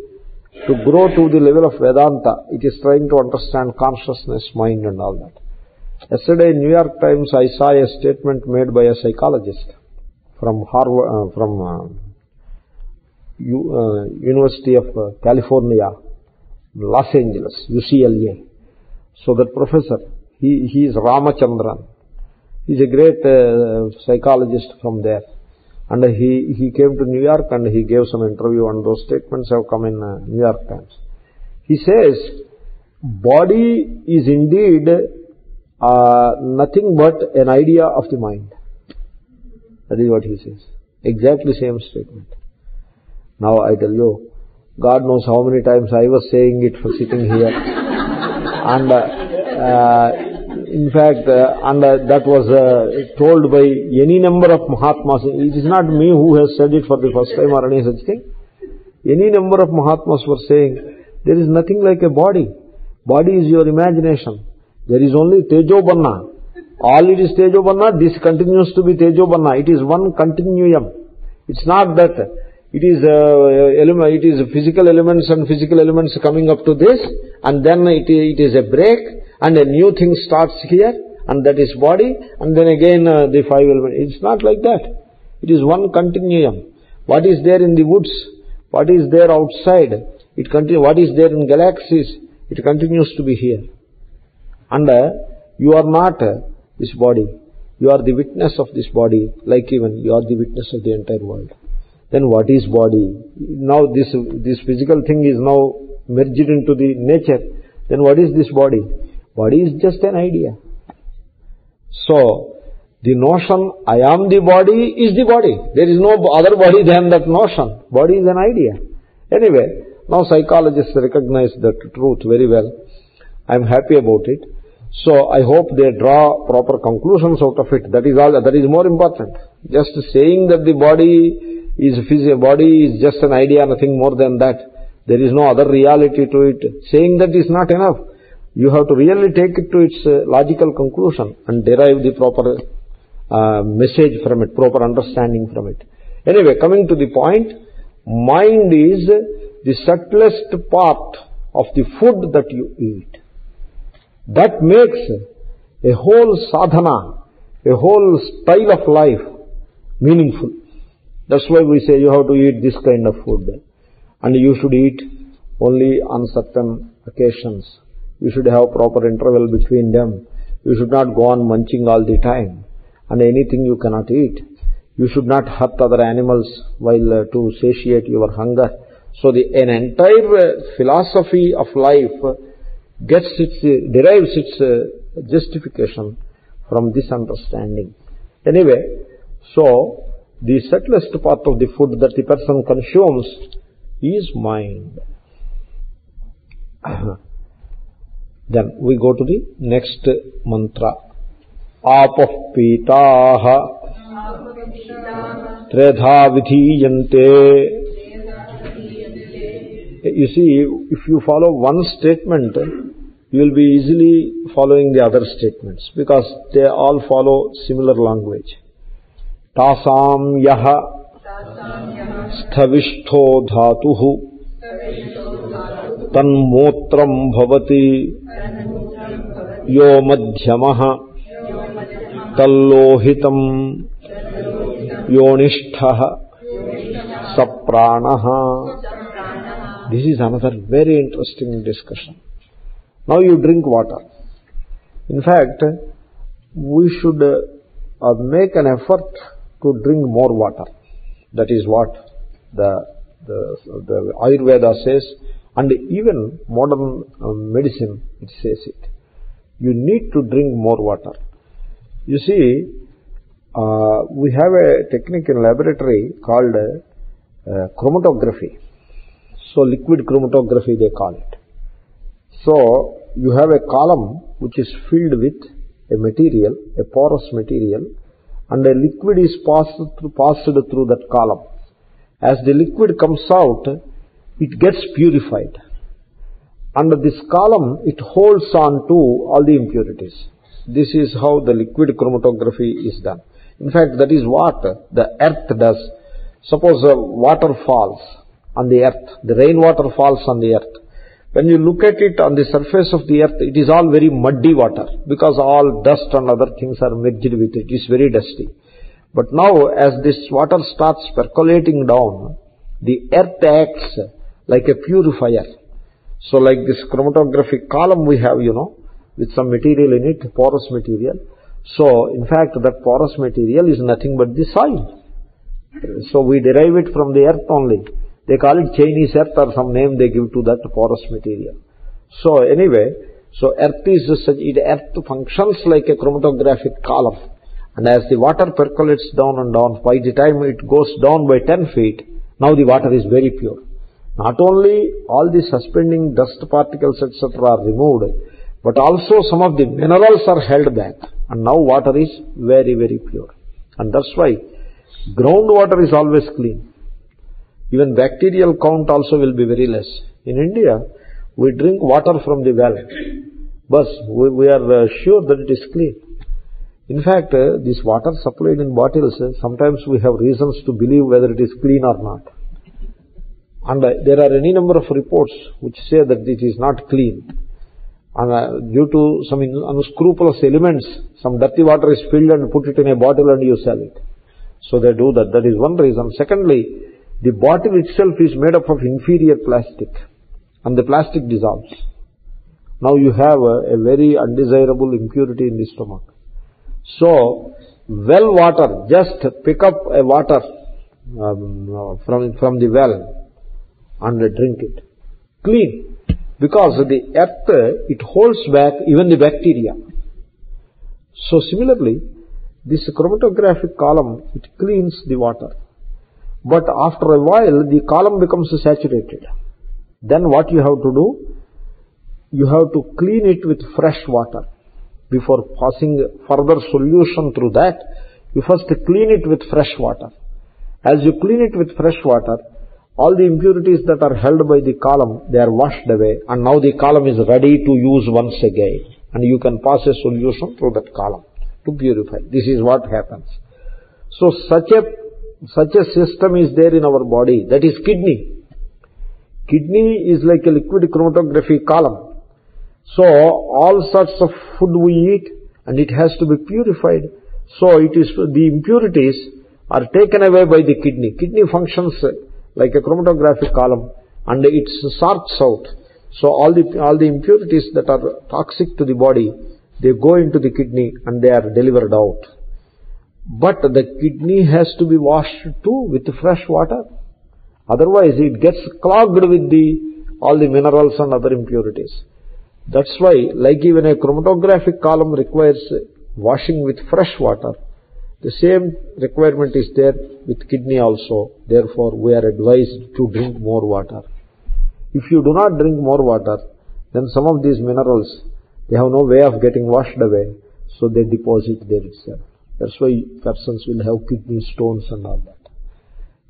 to grow to the level of Vedanta. It is trying to understand consciousness, mind and all that. Yesterday in New York Times I saw a statement made by a psychologist from Harvard, uh, from uh, U, uh, University of uh, California, Los Angeles, UCLA. So that professor, he, he is Ramachandran. He is a great uh, psychologist from there. And he, he came to New York and he gave some interview and those statements have come in uh, New York Times. He says, body is indeed uh, nothing but an idea of the mind. That is what he says. Exactly same statement. Now I tell you, God knows how many times I was saying it for sitting here. and uh, uh, in fact, uh, and uh, that was told by any number of Mahatmas. It is not me who has said it for the first time or any such thing. Any number of Mahatmas were saying, there is nothing like a body. Body is your imagination. There is only Tejo Banna. All it is Tejo Banna, this continues to be Tejo Banna. It is one continuum. It's not that it is uh, it is physical elements and physical elements coming up to this, and then it, it is a break, and a new thing starts here, and that is body, and then again uh, the five elements. It's not like that. It is one continuum. What is there in the woods? What is there outside? It continue, what is there in galaxies? It continues to be here. And uh, you are not uh, this body. You are the witness of this body, like even you are the witness of the entire world. Then what is body? Now this, this physical thing is now merged into the nature. Then what is this body? Body is just an idea. So, the notion, I am the body, is the body. There is no other body than that notion. Body is an idea. Anyway, now psychologists recognize that truth very well. I am happy about it. So I hope they draw proper conclusions out of it. That is all. That is more important. Just saying that the body is physical, body is just an idea, nothing more than that. There is no other reality to it. Saying that is not enough. You have to really take it to its uh, logical conclusion and derive the proper uh, message from it, proper understanding from it. Anyway, coming to the point, mind is the subtlest part of the food that you eat. That makes a whole sadhana, a whole style of life meaningful. That's why we say you have to eat this kind of food. And you should eat only on certain occasions. You should have proper interval between them. You should not go on munching all the time. And anything you cannot eat. You should not hurt other animals while uh, to satiate your hunger. So the, an entire uh, philosophy of life gets its, uh, derives its uh, justification from this understanding. Anyway, so the subtlest part of the food that the person consumes is mind. then we go to the next mantra. Pitaha tredha vidhiyante. You see, if you follow one statement, you will be easily following the other statements because they all follow similar language. Tasam yaha sthavishtho dhatuhu tanmutram bhavati yo madhyamaha tallohitam yonistha, sapranaha. This is another very interesting discussion. Now you drink water. In fact, we should uh, make an effort to drink more water. That is what the, the, the Ayurveda says, and even modern uh, medicine it says it. You need to drink more water. You see, uh, we have a technique in laboratory called uh, chromatography. So liquid chromatography they call it. So you have a column which is filled with a material, a porous material, and a liquid is passed through, passed through that column. As the liquid comes out, it gets purified. Under this column, it holds on to all the impurities. This is how the liquid chromatography is done. In fact, that is what the earth does. Suppose uh, water falls on the earth, the rainwater falls on the earth. When you look at it on the surface of the earth, it is all very muddy water because all dust and other things are mixed with it. It is very dusty. But now as this water starts percolating down, the earth acts like a purifier. So like this chromatographic column we have, you know, with some material in it, porous material. So in fact that porous material is nothing but the soil. So we derive it from the earth only. They call it Chinese earth or some name they give to that porous material. So anyway, so earth is such, it, earth functions like a chromatographic column. And as the water percolates down and down, by the time it goes down by 10 feet, now the water is very pure. Not only all the suspending dust particles etc. are removed, but also some of the minerals are held back. And now water is very, very pure. And that's why groundwater is always clean. Even bacterial count also will be very less. In India, we drink water from the well. But we, we are uh, sure that it is clean. In fact, uh, this water supplied in bottles, uh, sometimes we have reasons to believe whether it is clean or not. And there are any number of reports which say that it is not clean. And due to some unscrupulous elements, some dirty water is filled and put it in a bottle and you sell it. So they do that. That is one reason. Secondly, the bottle itself is made up of inferior plastic and the plastic dissolves. Now you have a, a very undesirable impurity in the stomach. So, well water, just pick up a water um, from, from the well and drink it. Clean. Because the earth, it holds back even the bacteria. So similarly, this chromatographic column, it cleans the water. But after a while, the column becomes saturated. Then what you have to do? You have to clean it with fresh water. Before passing further solution through that, you first clean it with fresh water. As you clean it with fresh water, all the impurities that are held by the column, they are washed away and now the column is ready to use once again. And you can pass a solution through that column to purify. This is what happens. So such a such a system is there in our body. That is kidney. Kidney is like a liquid chromatography column. So all sorts of food we eat and it has to be purified. So it is the impurities are taken away by the kidney. Kidney functions like a chromatographic column and it sorts out. So all the all the impurities that are toxic to the body, they go into the kidney and they are delivered out. But the kidney has to be washed too with fresh water. Otherwise it gets clogged with the all the minerals and other impurities. That's why, like even a chromatographic column requires washing with fresh water, The same requirement is there with kidney also. Therefore, we are advised to drink more water. If you do not drink more water, then some of these minerals, they have no way of getting washed away, so they deposit there itself. That's why persons will have kidney stones and all that.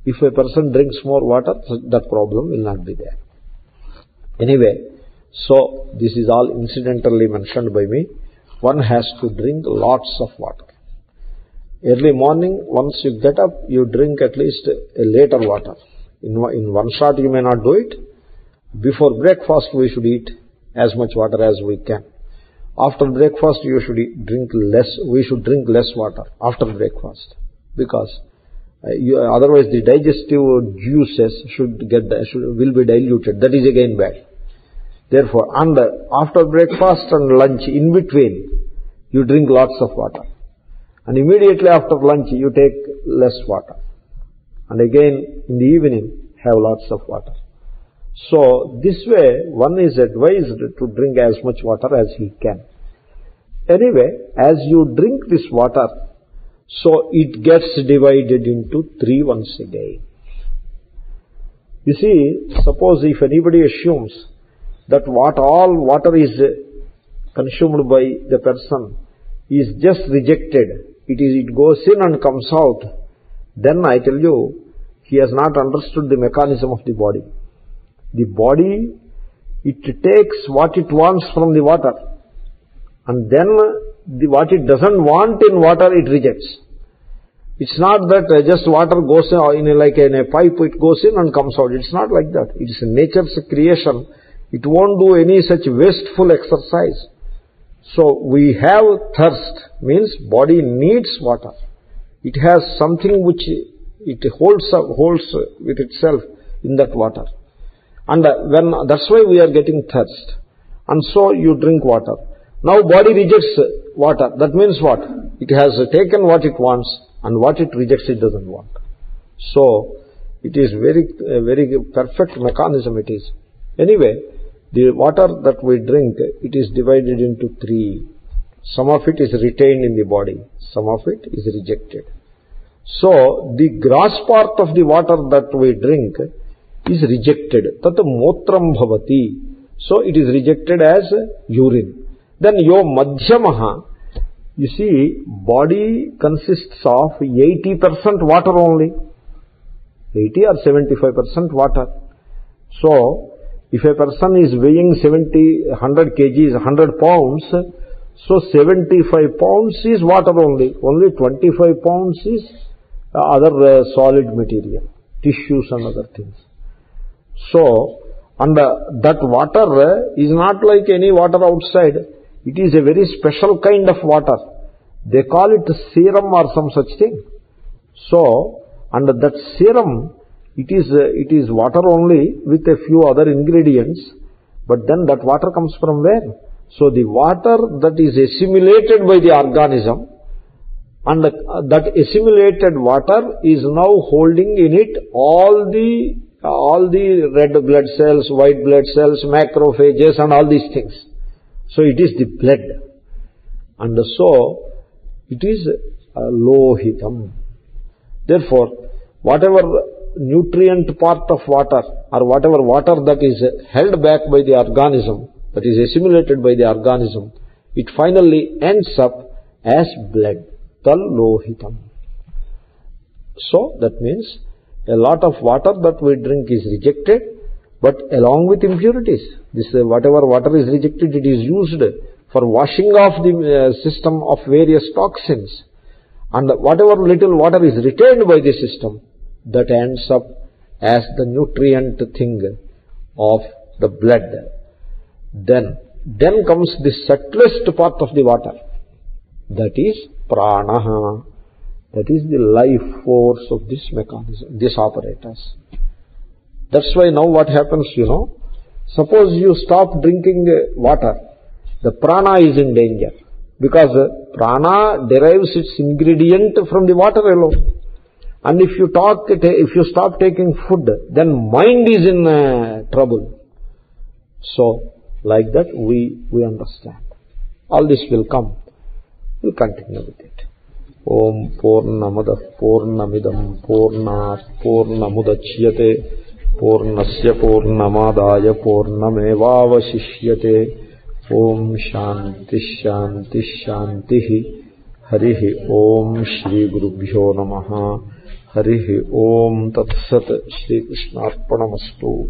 If a person drinks more water, that problem will not be there. Anyway, so this is all incidentally mentioned by me. One has to drink lots of water. Early morning, once you get up, you drink at least a liter water. In, in one shot you may not do it. Before breakfast we should eat as much water as we can. After breakfast you should drink less, we should drink less water after breakfast. Because uh, you, otherwise the digestive juices should get, should, will be diluted. That is again bad. Therefore, and after breakfast and lunch, in between, you drink lots of water. And immediately after lunch, you take less water. And again, in the evening, have lots of water. So, this way, one is advised to drink as much water as he can. Anyway, as you drink this water, so it gets divided into three once again. You see, suppose if anybody assumes that what all water is consumed by the person is just rejected, it is it goes in and comes out, then I tell you, he has not understood the mechanism of the body. The body, it takes what it wants from the water, and then the, what it doesn't want in water, it rejects. It's not that uh, just water goes in a, like in a pipe, it goes in and comes out. It's not like that. It is nature's creation. It won't do any such wasteful exercise. So we have thirst, means body needs water. It has something which it holds holds with itself in that water. And when that's why we are getting thirst. And so you drink water. Now body rejects water. That means what? It has taken what it wants and what it rejects it doesn't want. So it is very very perfect mechanism it is. Anyway, the water that we drink, it is divided into three. Some of it is retained in the body, some of it is rejected. So the gross part of the water that we drink is rejected. Tat mutram bhavati. So it is rejected as urine. Then yo madhyamaha, you see, body consists of 80% water only. 80 or 75% water. So, if a person is weighing 70, 100 kgs, 100 pounds, so 75 pounds is water only. Only 25 pounds is other uh, solid material, tissues and other things. So, and uh, that water is not like any water outside. It is a very special kind of water. They call it serum or some such thing. So, and that serum, it is, uh, it is water only with a few other ingredients, but then that water comes from where? So the water that is assimilated by the organism, and that assimilated water is now holding in it all the all the red blood cells, white blood cells, macrophages and all these things. So it is the blood. And so it is uh, lohitam. Therefore, whatever nutrient part of water or whatever water that is held back by the organism, that is assimilated by the organism, it finally ends up as blood. Tal lohitam. So that means a lot of water that we drink is rejected, but along with impurities. This uh, whatever water is rejected, it is used for washing off the uh, system of various toxins. And whatever little water is retained by the system, that ends up as the nutrient thing of the blood. Then, then comes the subtlest part of the water. That is prana. That is the life force of this mechanism, this apparatus. That's why now what happens, you know, suppose you stop drinking water, the prana is in danger. Because prana derives its ingredient from the water alone. And if you talk, if you stop taking food, then mind is in uh, trouble. So, like that we, we understand. All this will come. We'll continue with it. ఓం పూర్ణమద పూర్ణమిదం పూర్ణాత్ పూర్ణముద్య పూర్ణస్ పూర్ణమాదాయ పూర్ణమేవాశిష్యే ఓం శాంతిశాంతిశాంతి హరి ఓం శ్రీగురుభ్యో నమ. హరి ఓం తత్సత్. శ్రీకృష్ణార్పణమస్తు